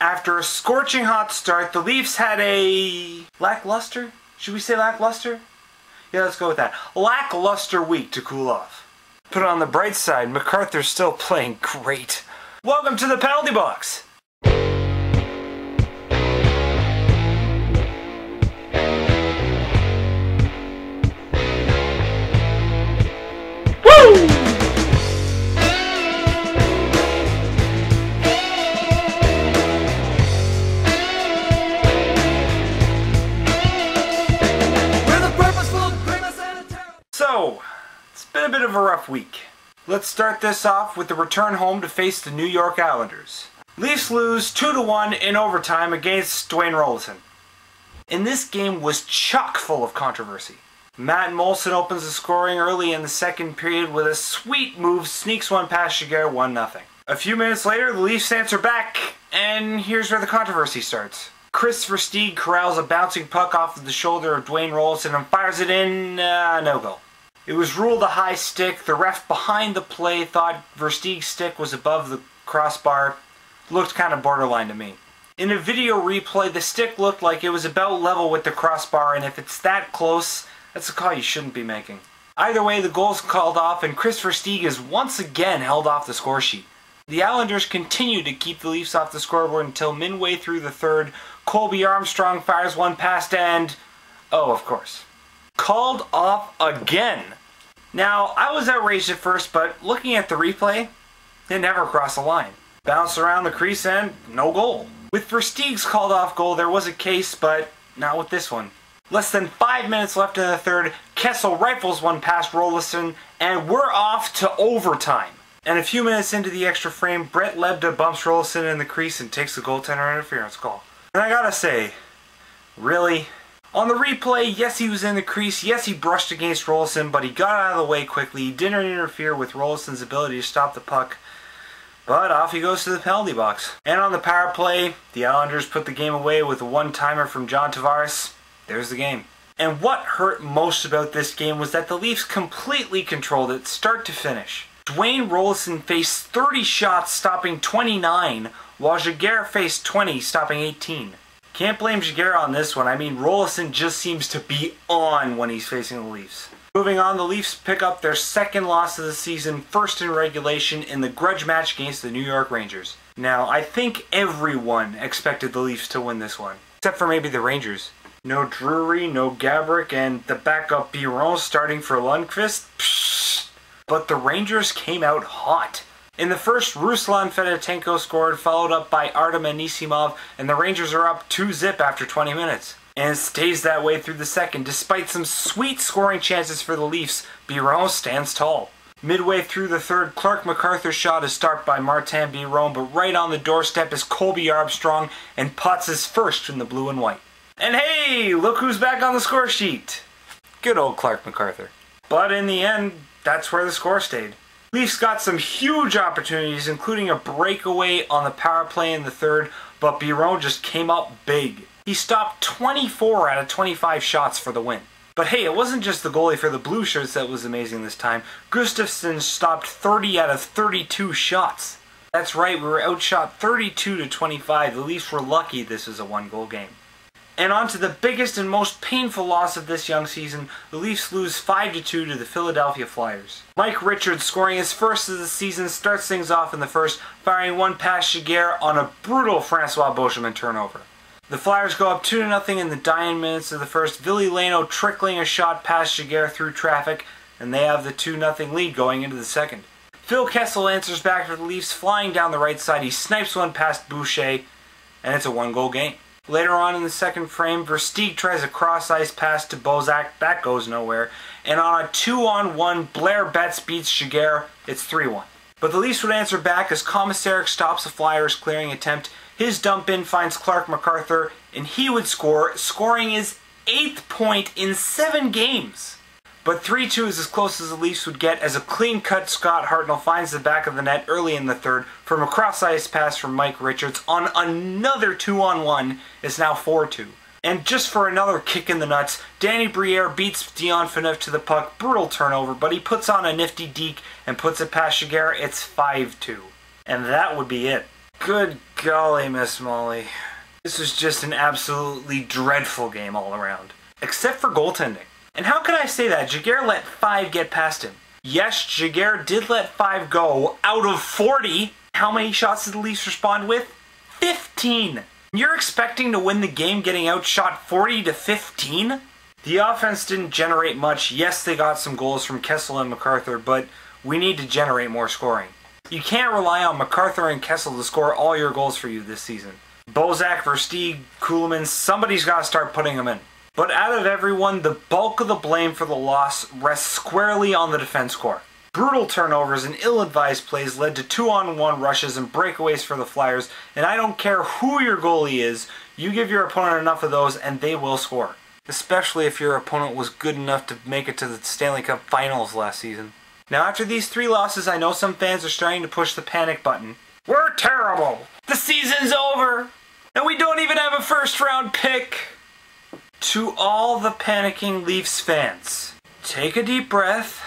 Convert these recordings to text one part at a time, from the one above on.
After a scorching hot start, the Leafs had a lackluster? Should we say lackluster? Yeah, let's go with that. Lackluster week to cool off. But on the bright side, MacArthur's still playing great. Welcome to the penalty box. It's been a bit of a rough week. Let's start this off with the return home to face the New York Islanders. Leafs lose 2-1 in overtime against Dwayne Roloson. And this game was chock full of controversy. Matt Moulson opens the scoring early in the second period with a sweet move, sneaks one past Giguere, 1 0. A few minutes later, the Leafs answer back, and here's where the controversy starts. Kris Versteeg corrals a bouncing puck off of the shoulder of Dwayne Roloson and fires it in, uh, no goal. It was ruled a high stick. The ref behind the play thought Versteeg's stick was above the crossbar. Looked kind of borderline to me. In a video replay, the stick looked like it was about level with the crossbar, and if it's that close, that's a call you shouldn't be making. Either way, the goal's called off, and Kris Versteeg is once again held off the score sheet. The Islanders continue to keep the Leafs off the scoreboard until midway through the third, Colby Armstrong fires one past and... Oh, of course. Called off again. Now, I was outraged at first, but looking at the replay, it never crossed the line. Bounced around the crease and no goal. With Versteeg's called off goal, there was a case, but not with this one. Less than five minutes left in the third, Kessel rifles one past Roloson, and we're off to overtime. And a few minutes into the extra frame, Brett Lebda bumps Roloson in the crease and takes the goaltender interference call. And I gotta say, really? On the replay, yes, he was in the crease. Yes, he brushed against Roloson, but he got out of the way quickly. He didn't interfere with Roloson's ability to stop the puck. But off he goes to the penalty box. And on the power play, the Islanders put the game away with a one-timer from John Tavares. There's the game. And what hurt most about this game was that the Leafs completely controlled it start to finish. Dwayne Roloson faced 30 shots, stopping 29, while Giguere faced 20, stopping 18. Can't blame Giguere on this one. I mean, Roloson just seems to be on when he's facing the Leafs. Moving on, the Leafs pick up their second loss of the season, first in regulation, in the grudge match against the New York Rangers. Now, I think everyone expected the Leafs to win this one, except for maybe the Rangers. No Drury, no Gaborik, and the backup Biron starting for Lundqvist. Psh. But the Rangers came out hot. In the first, Ruslan Fedotenko scored, followed up by Artem Anisimov, and the Rangers are up 2-zip after 20 minutes. And it stays that way through the second. Despite some sweet scoring chances for the Leafs, Biron stands tall. Midway through the third, Clarke MacArthur shot is stopped by Martin Biron, but right on the doorstep is Colby Armstrong, and Potts his first in the blue and white. And hey, look who's back on the score sheet! Good old Clarke MacArthur. But in the end, that's where the score stayed. Leafs got some huge opportunities, including a breakaway on the power play in the third, but Biron just came up big. He stopped 24 out of 25 shots for the win. But hey, it wasn't just the goalie for the Blue Shirts that was amazing this time. Gustavsson stopped 30 out of 32 shots. That's right, we were outshot 32 to 25. The Leafs were lucky this was a one goal game. And on to the biggest and most painful loss of this young season, the Leafs lose 5-2 to the Philadelphia Flyers. Mike Richards, scoring his first of the season, starts things off in the first, firing one past Giguere on a brutal Francois Beauchemin turnover. The Flyers go up 2-0 in the dying minutes of the first, Ville Leino trickling a shot past Giguere through traffic, and they have the 2-0 lead going into the second. Phil Kessel answers back for the Leafs, flying down the right side. He snipes one past Boucher, and it's a one-goal game. Later on in the second frame, Versteeg tries a cross-ice pass to Bozak. That goes nowhere. And on a two-on-one, Blair Betts beats Giguere. It's 3-1. But the Leafs would answer back as Komisarek stops a Flyers clearing attempt. His dump in finds Clarke MacArthur, and he would score, scoring his eighth point in seven games. But 3-2 is as close as the Leafs would get as a clean-cut Scott Hartnell finds the back of the net early in the third from a cross-ice pass from Mike Richards on another 2-on-1 It's now 4-2. And just for another kick in the nuts, Danny Briere beats Dion Phaneuf to the puck, brutal turnover, but he puts on a nifty deke and puts it past Giguere, it's 5-2. And that would be it. Good golly, Miss Molly. This was just an absolutely dreadful game all around. Except for goaltending. And how can I say that? Giguere let five get past him. Yes, Giguere did let five go out of 40. How many shots did the Leafs respond with? 15. You're expecting to win the game getting outshot 40 to 15? The offense didn't generate much. Yes, they got some goals from Kessel and MacArthur, but we need to generate more scoring. You can't rely on MacArthur and Kessel to score all your goals for you this season. Bozak, Versteeg, Kulemin, somebody's got to start putting them in. But out of everyone, the bulk of the blame for the loss rests squarely on the defense core. Brutal turnovers and ill advised plays led to two on one rushes and breakaways for the Flyers, and I don't care who your goalie is, you give your opponent enough of those and they will score. Especially if your opponent was good enough to make it to the Stanley Cup finals last season. Now, after these three losses, I know some fans are starting to push the panic button. We're terrible! The season's over! And we don't even have a first round pick! To all the panicking Leafs fans, take a deep breath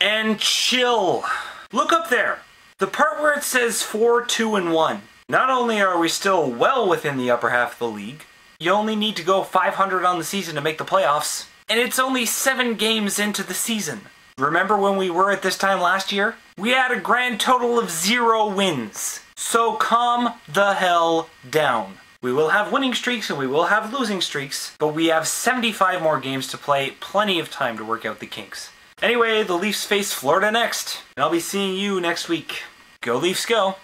and chill. Look up there. The part where it says 4, 2, and 1. Not only are we still well within the upper half of the league, you only need to go 500 on the season to make the playoffs. And it's only 7 games into the season. Remember when we were at this time last year? We had a grand total of 0 wins. So calm the hell down. We will have winning streaks and we will have losing streaks, but we have 75 more games to play, plenty of time to work out the kinks. Anyway, the Leafs face Florida next, and I'll be seeing you next week. Go Leafs, go!